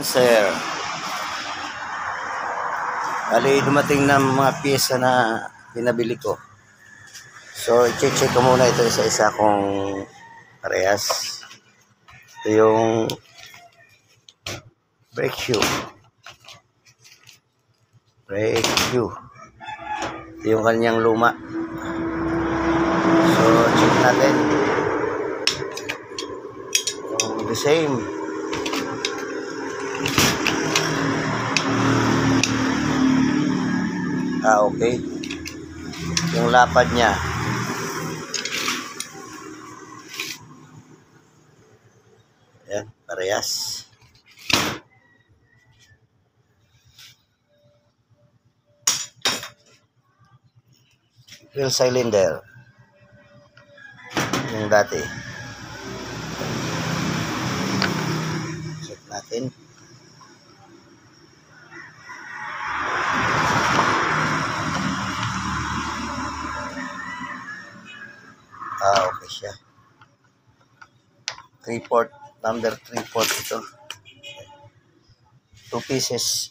Sir. Bali, dumating na mga pyesa na pinabili ko. So, i-check ko muna ito isa-isa kung parehas. Ito yung brake shoe. Brake shoe. Ito yung kanyang luma. So, check natin. Yung the same. Ah, okay. Yung lapad niya. Ayan, parehas. Fuel cylinder. Yung dati. Check natin. 3 port, number 3 port ito. Two pieces.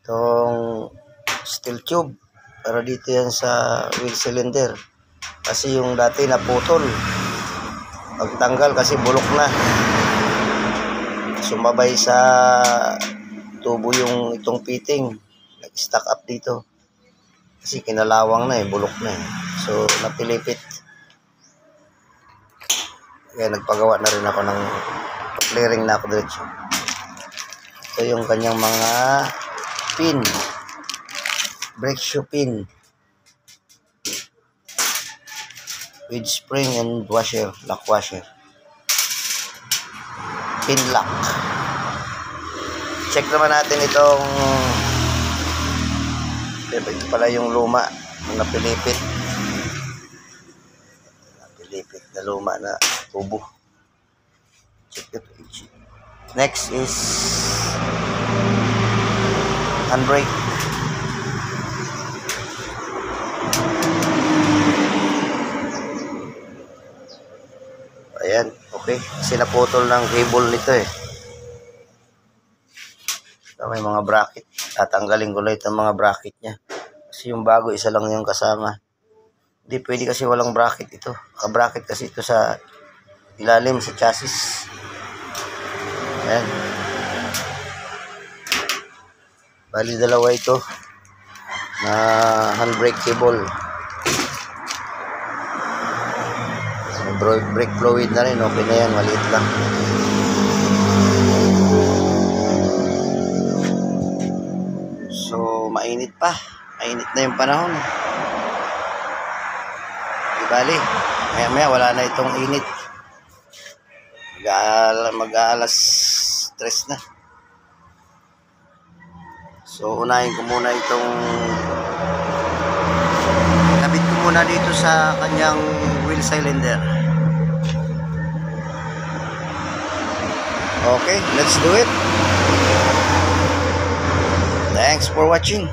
Itong steel tube. Para dito yan sa wheel cylinder. Kasi yung dati naputol. Pagtanggal kasi bulok na. Sumabay sa tubo yung itong fitting. Nag-stack up dito. Kasi kinalawang na eh, bulok na eh. So, napilipit. Kaya nagpagawa na rin ako ng clearing na ako diretso. Ito yung kanyang mga pin. Brake shoe pin. With spring and washer, lock washer. Pin lock. Check naman natin itong ito pala yung luma na napilipit. Na luma na tubo. Check it. Next is handbrake. Ayan, okay. Kasi naputol ng cable nito eh. So, may mga bracket. Tatanggalin ko lang itong mga bracket niya. Kasi yung bago, isa lang yung kasama. Hindi pwede kasi walang bracket ito. Ka-bracket kasi ito sa ilalim, sa chassis. Ayan. Bali dalawa ito na handbrake cable. Brake fluid na rin. Okay na yan. Maliit lang. So, mainit pa. Mainit na yung panahon. Bali. Maya maya, wala na itong init. Mag-aala- Mag-aalas stress na. So, unahin ko muna itong kabit ko muna dito sa kanyang wheel cylinder. Okay, let's do it. Thanks for watching.